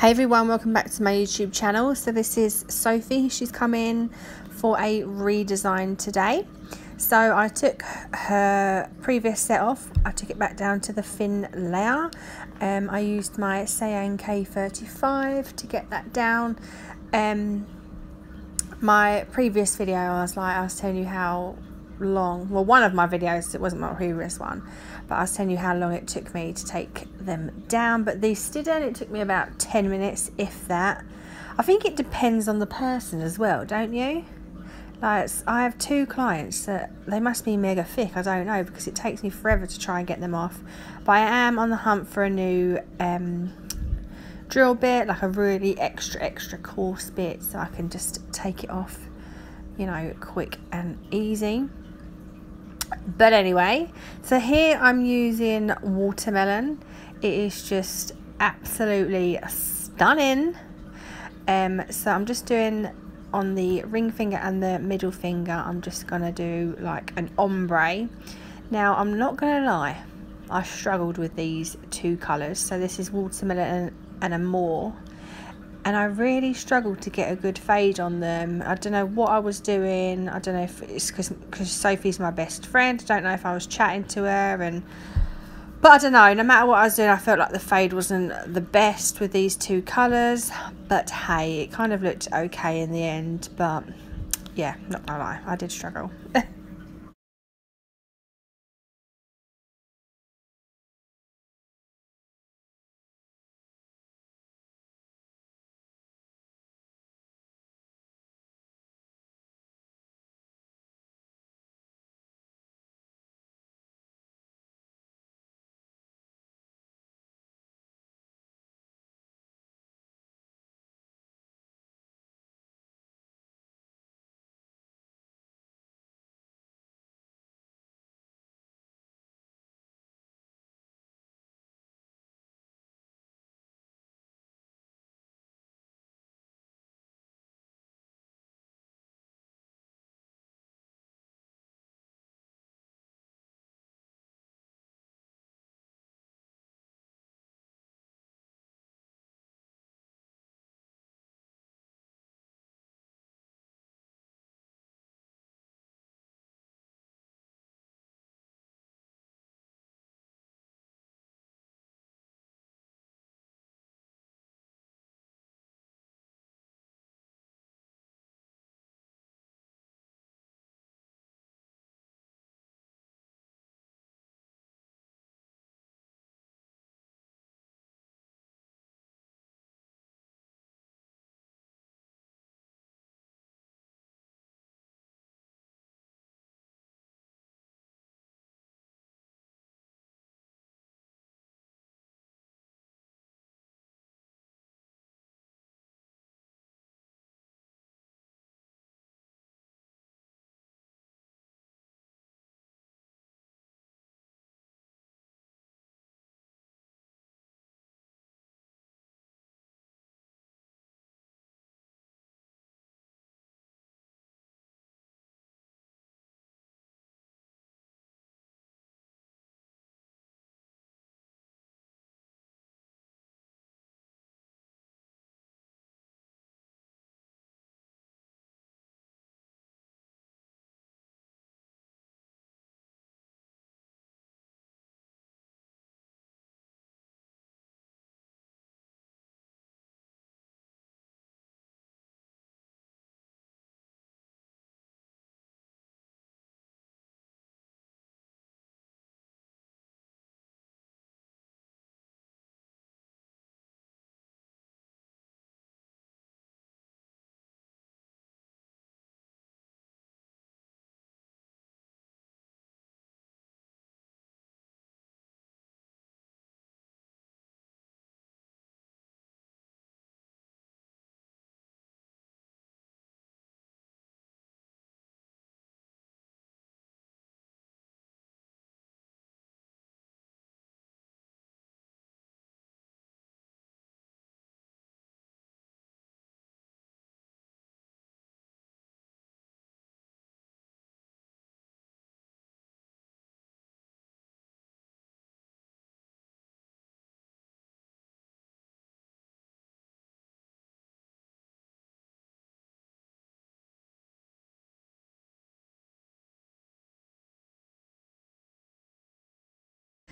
Hey everyone, welcome back to my YouTube channel. So this is Sophie. She's come in for a redesign today. So I took her previous set off. I took it back down to the fin layer. Um, I used my Saeyang K35 to get that down. Um, my previous video, I was like, I was telling you how long, well one of my videos, it wasn't my previous one, but I was telling you how long it took me to take them down, but these didn't, it took me about 10 minutes, if that. I think it depends on the person as well, don't you? Like, I have two clients that they must be mega thick, I don't know, because it takes me forever to try and get them off. But I am on the hunt for a new um, drill bit, like a really extra, extra coarse bit, so I can just take it off, you know, quick and easy but anyway so here I'm using watermelon. It is just absolutely stunning. Um so I'm just doing on the ring finger and the middle finger I'm just gonna do like an ombre. Now I'm not gonna lie I struggled with these two colors so this is watermelon and, and Amor and I really struggled to get a good fade on them. I don't know what I was doing. I don't know if it's because Sophie's my best friend. I don't know if I was chatting to her and but I don't know, no matter what I was doing, I felt like the fade wasn't the best with these two colours. But hey, it kind of looked okay in the end. But yeah, not gonna lie, I did struggle.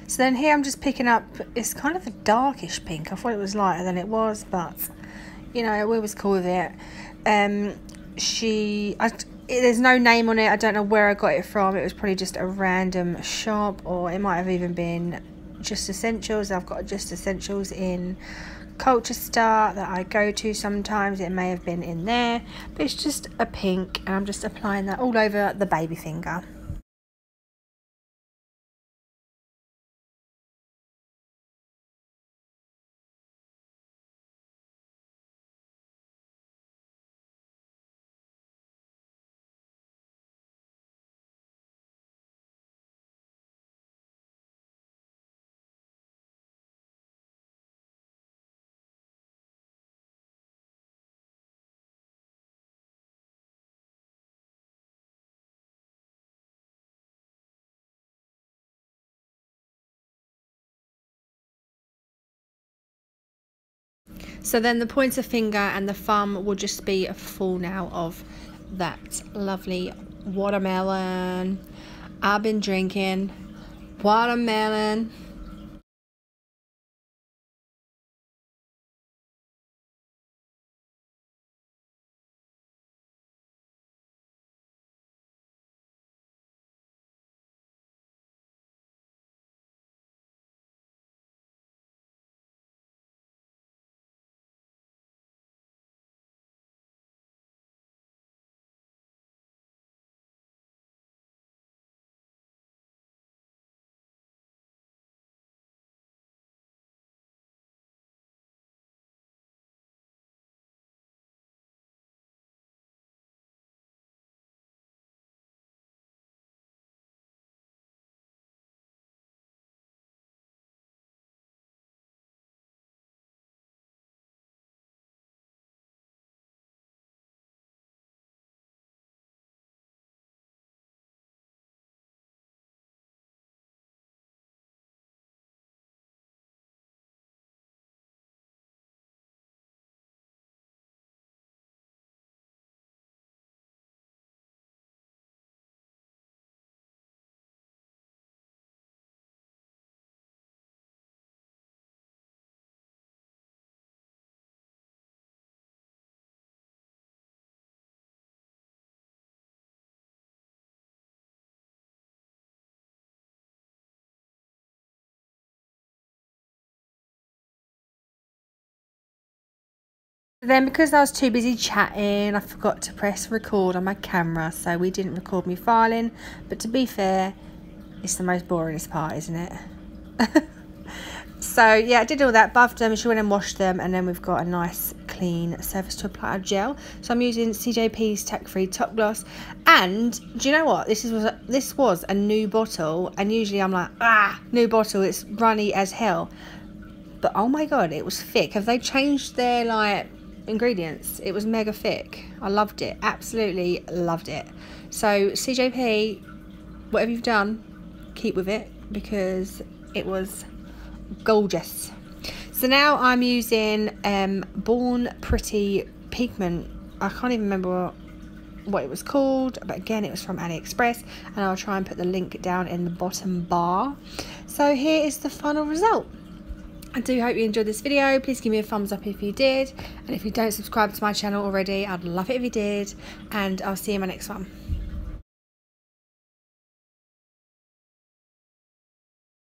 So then here I'm just picking up, it's kind of a darkish pink. I thought it was lighter than it was, but you know, we was cool with it. Um, she, I, there's no name on it. I don't know where I got it from. It was probably just a random shop or it might have even been just essentials. I've got just essentials in Culture Star that I go to sometimes. It may have been in there, but it's just a pink and I'm just applying that all over the baby finger. So then the pointer finger and the thumb will just be a full now of that lovely watermelon. I've been drinking watermelon. Then because I was too busy chatting, I forgot to press record on my camera, so we didn't record me filing. But to be fair, it's the most boringest part, isn't it? so yeah, I did all that, buffed them, she went and washed them, and then we've got a nice clean surface to apply our gel. So I'm using CJP's Tack Free Top Gloss. And do you know what? This was a, this was a new bottle, and usually I'm like, ah, new bottle, it's runny as hell. But oh my god, it was thick. Have they changed their like ingredients. It was mega thick. I loved it. Absolutely loved it. So CJP, whatever you've done, keep with it because it was gorgeous. So now I'm using um, Born Pretty Pigment. I can't even remember what it was called but again it was from AliExpress and I'll try and put the link down in the bottom bar so here is the final result I do hope you enjoyed this video. Please give me a thumbs up if you did. And if you don't subscribe to my channel already, I'd love it if you did. And I'll see you in my next one.